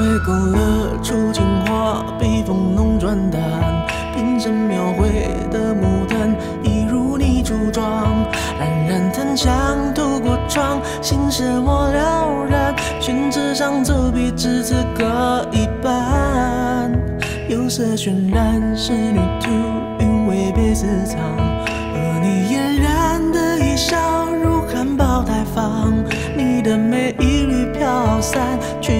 被勾勒出情话，笔锋浓转淡，平生描绘的牡丹，一如你初妆。冉冉檀香透过窗，心事我了然。宣纸上走笔，至此搁一半。釉色渲染，仕女图，韵味被私藏。和你嫣然的一笑，如含苞待放。你的美一缕飘散，去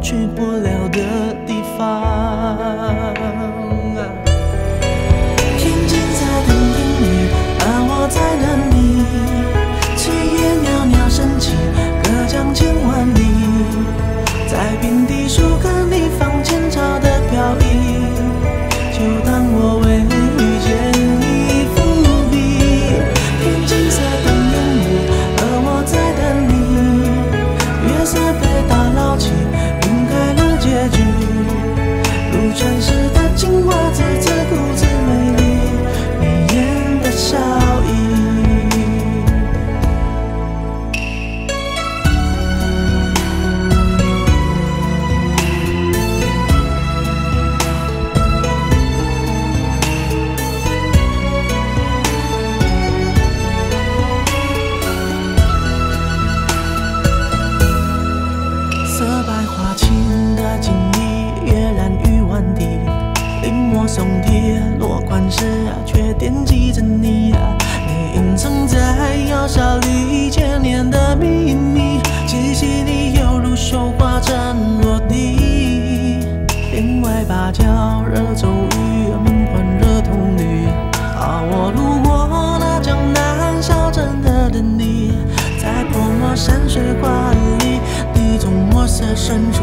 去不了的地方。送帖落款时，却惦记着你。你隐藏在窑烧里千年的秘密，气息你犹如绣花针落地。帘外芭蕉惹骤雨，门环惹铜绿。啊，我路过那江南小镇的等你，在泼墨山水画里，你从墨色深处。